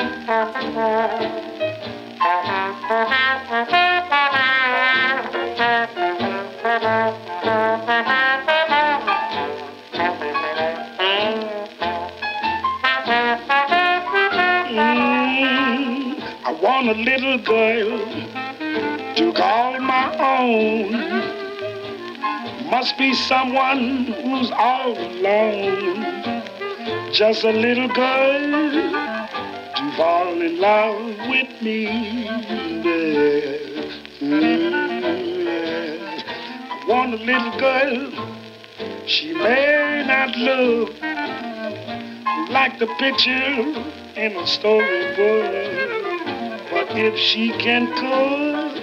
I want a little girl to call my own. Must be someone who's all alone. Just a little girl to fall in love with me. Yeah. A little girl. She may not look like the picture in a storybook. But if she can cook,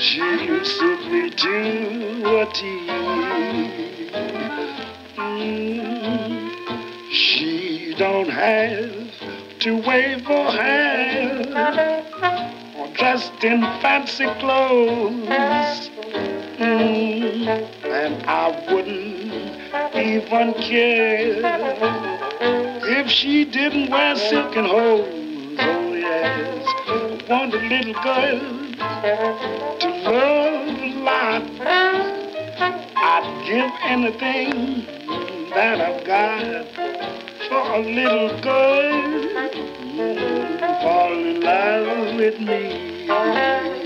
she'll suit me to a T. Mm, she don't have to wave her hand or dressed in fancy clothes. Mm, and I wouldn't even care if she didn't wear silken hose, oh yes, I want a little girl to love a lot. I'd give anything that I've got for a little girl with me.